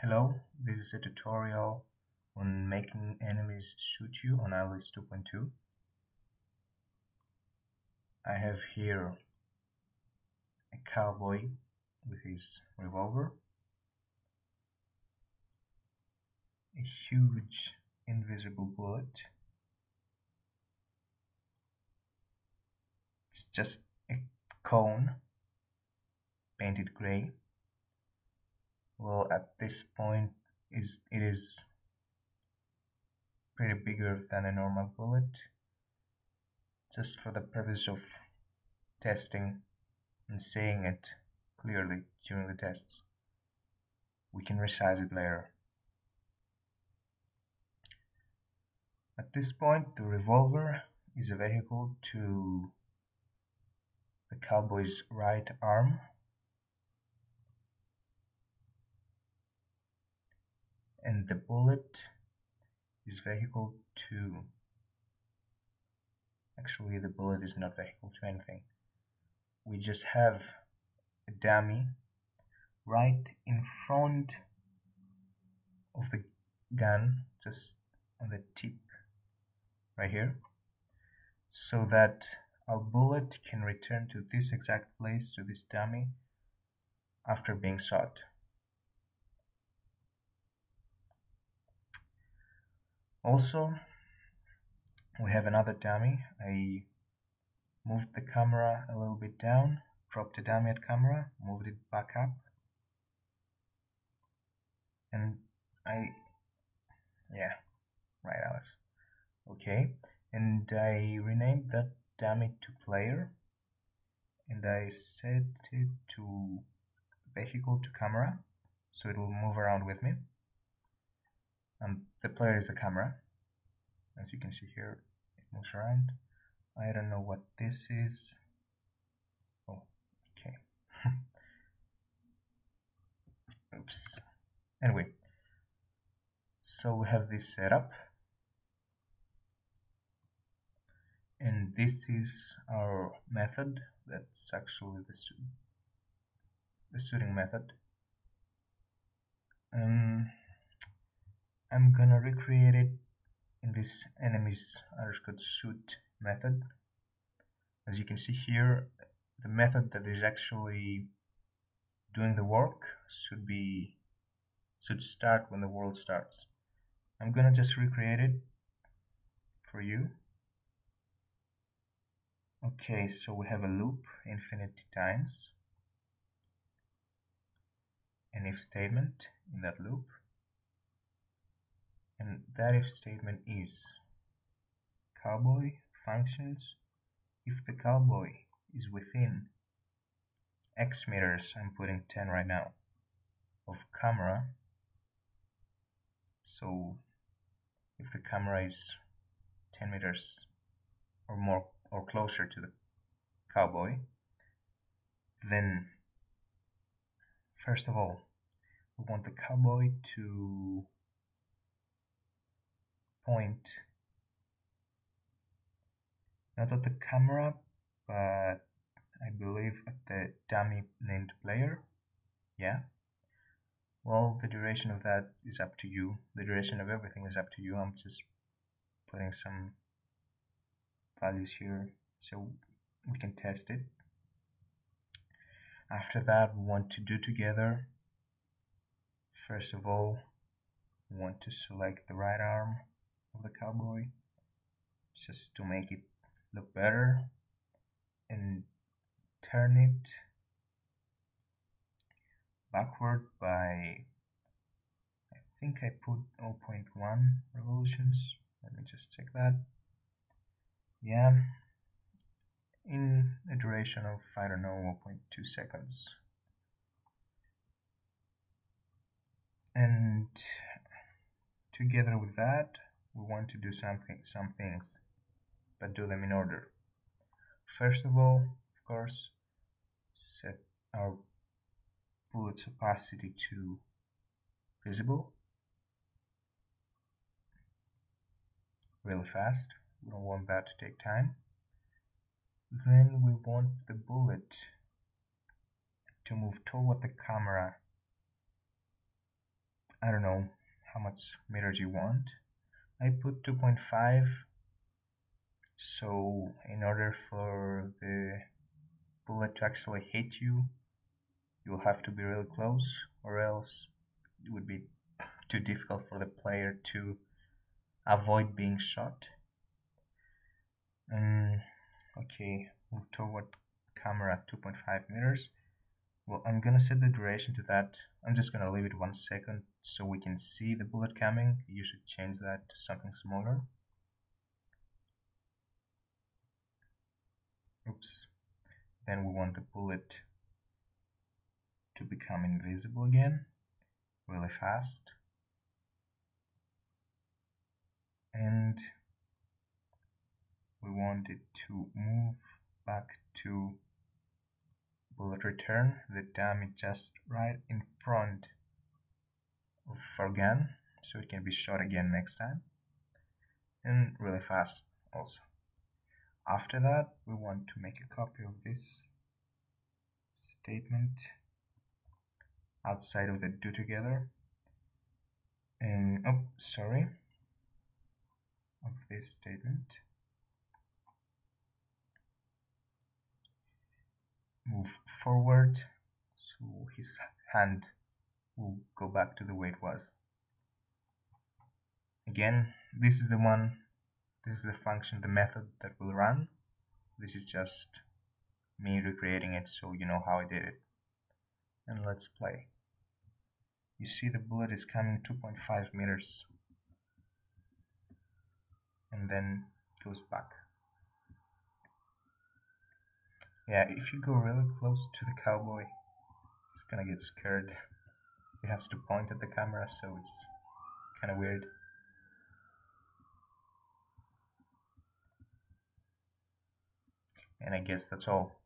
Hello, this is a tutorial on making enemies shoot you on Alice 2.2. I have here a cowboy with his revolver, a huge invisible bullet, it's just a cone painted gray well at this point is it is pretty bigger than a normal bullet just for the purpose of testing and seeing it clearly during the tests. We can resize it later. At this point the revolver is a vehicle to the cowboy's right arm and the bullet is vehicle to actually the bullet is not vehicle to anything. We just have a dummy right in front of the gun just on the tip right here so that our bullet can return to this exact place to this dummy after being shot also we have another dummy. I moved the camera a little bit down dropped the dummy at camera moved it back up. And I yeah right Alex. Okay. And I renamed that dummy to player. And I set it to vehicle to camera so it will move around with me and the player is the camera as you can see here it moves around. I don't know what this is. Oh okay. Oops. Anyway so we have this setup. And this is our method. That's actually the, the shooting method. Um, I'm gonna recreate it in this enemies underscore shoot method. As you can see here the method that is actually doing the work should be should start when the world starts. I'm gonna just recreate it for you. Okay so we have a loop infinite times. An if statement in that loop and that if statement is cowboy functions. If the cowboy is within x meters I'm putting 10 right now of camera. So if the camera is 10 meters or more or closer to the cowboy then first of all we want the cowboy to point. Not at the camera but I believe at the dummy named player. Yeah. Well the duration of that is up to you. The duration of everything is up to you. I'm just putting some values here so we can test it. After that we want to do together. First of all we want to select the right arm of the cowboy just to make it look better and turn it backward by I think I put 0.1 revolutions. Let me just check that. Yeah in a duration of I don't know 0.2 seconds. And together with that we want to do something some things but do them in order. First of all of course set our bullet's opacity to visible. Really fast. We don't want that to take time. Then we want the bullet to move toward the camera. I don't know how much meters you want I put 2.5 so in order for the bullet to actually hit you you'll have to be really close or else it would be too difficult for the player to avoid being shot. Um, okay move toward camera 2.5 meters well I'm gonna set the duration to that. I'm just gonna leave it one second so we can see the bullet coming. You should change that to something smaller. Oops. Then we want the bullet to become invisible again really fast. And we want it to move back to bullet return the dummy just right in front of our gun so it can be shot again next time and really fast also. After that we want to make a copy of this statement outside of the do together and oh sorry of this statement move forward. So his hand will go back to the way it was. Again this is the one this is the function the method that will run. This is just me recreating it so you know how I did it. And let's play. You see the bullet is coming 2.5 meters and then goes back yeah if you go really close to the cowboy he's gonna get scared. He has to point at the camera so it's kind of weird. And I guess that's all